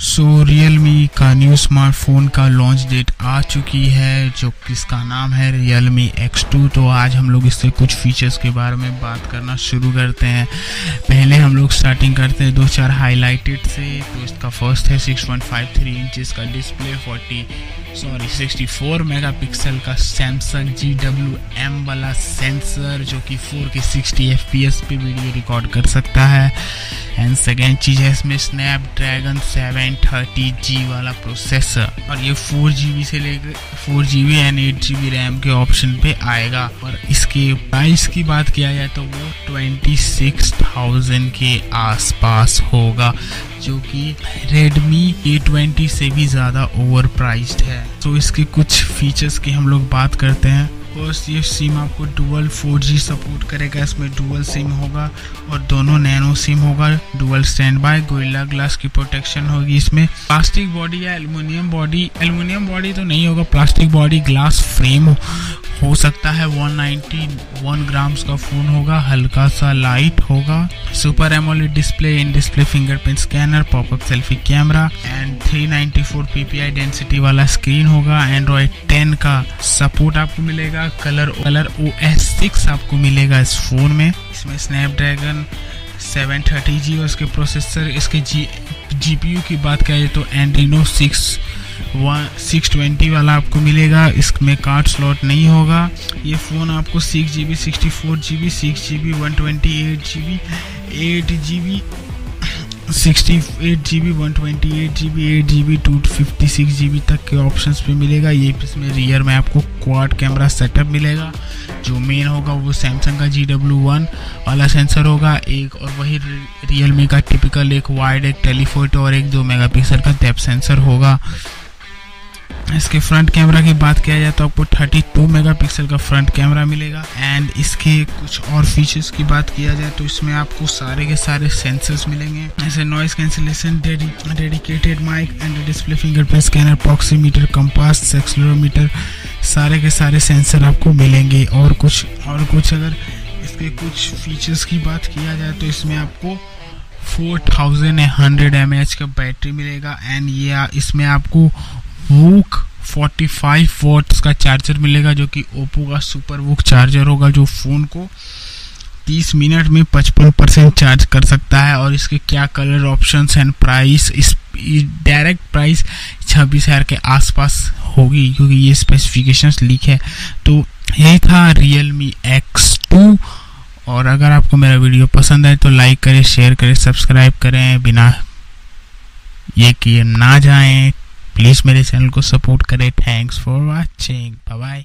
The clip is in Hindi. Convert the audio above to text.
सो रियल मी का न्यू स्मार्टफ़ोन का लॉन्च डेट आ चुकी है, जो किसका नाम है? रियल मी एक्स टू तो आज हम लोग इससे कुछ फीचर्स के बारे में बात करना शुरू करते हैं। पहले हम लोग स्टार्टिंग करते हैं दो चार हाईलाइटेड से तो इसका फ़र्स्ट है सिक्स पॉइंट फाइव इंच का display forty sorry sixty four megapixel का सैमसंग जी डब्ल्यू एम वाला सेंसर जो कि four K sixty FPS video video रिकॉर्ड कर सकता है। एंड सेकेंड चीज़ है इसमें स्नैपड्रैगन सेवन थर्टी जी वाला प्रोसेसर और ये फोर जी से लेकर four G B and eight G B RAM के ऑप्शन पे आएगा। और इसके प्राइस की बात किया जाए तो वो ट्वेंटी सिक्स थाउज़ेंड के आसपास होगा, जो कि Redmi A20 से भी ज़्यादा ओवर है। तो इसके कुछ फीचर्स की हम लोग बात करते हैं। फ़र्स्ट ये सिम आपको डुअल 4G सपोर्ट करेगा, इसमें डुअल सिम होगा और दोनों नैनो सिम होगा। Dual standby Gorilla glass की प्रोटेक्शन होगी इसमें। प्लास्टिक बॉडी या एल्युमिनियम बॉडी एल्युमिनियम बॉडी तो नहीं होगा प्लास्टिक बॉडी ग्लास फ्रेम हो सकता है 191 ग्राम्स का फ़ोन होगा, हल्का सा लाइट होगा। Super AMOLED display in display fingerprint scanner popup selfie camera and 394 ppi density वाला स्क्रीन होगा। एंड्रॉयड 10 का सपोर्ट आपको मिलेगा। Colour colour O S six आपको मिलेगा इस फ़ोन में। इसमें स्नैपड्रैगन 730G और इसके प्रोसेसर इसके जी जी की बात करें तो Adreno six one six twenty वाला आपको मिलेगा, इसमें कार्ड स्लॉट नहीं होगा। ये फ़ोन आपको six G B sixty four G B six G B one twenty eight G B eight G B sixty eight G B one twenty eight G B eight G B two fifty six G B तक के ऑप्शन पे मिलेगा। ये इसमें रियर में आपको क्वाड कैमरा सेटअप मिलेगा। जो मेन होगा वो सैमसंग का जी डब्ल्यू वन वाला सेंसर होगा। एक और वही रियल मी का टिपिकल एक वाइड एक टेलीफोटो और एक दो मेगापिक्सल का डेप सेंसर होगा। इसके फ्रंट कैमरा की बात किया जाए तो आपको 32 मेगापिक्सल का फ्रंट कैमरा मिलेगा एंड इसके कुछ और फीचर्स की बात किया जाए तो इसमें आपको सारे के सारे सेंसर्स मिलेंगे। जैसे noise cancellation dedicated mic and display fingerprint scanner proximeter compass accelerometer सारे के सारे सेंसर आपको मिलेंगे। और कुछ और कुछ अगर इसके कुछ फीचर्स की बात किया जाए तो इसमें आपको four thousand hundred M H का बैटरी मिलेगा एंड ये इसमें आपको वूक 45 वॉट्स का चार्जर मिलेगा, जो कि ओप्पो का सुपर वूक चार्जर होगा, जो फ़ोन को 30 मिनट में 55 परसेंट चार्ज कर सकता है। और इसके क्या कलर ऑप्शंस एंड प्राइस इस डायरेक्ट प्राइस छब्बीस हज़ार के आसपास होगी, क्योंकि ये स्पेसिफिकेशंस लीक है। तो यही था रियल मी एक्स टू और अगर आपको मेरा वीडियो पसंद आए तो लाइक करें शेयर करें सब्सक्राइब करें। बिना ये किए ना जाएँ। प्लीज़ मेरे चैनल को सपोर्ट करें। Thanks for watching bye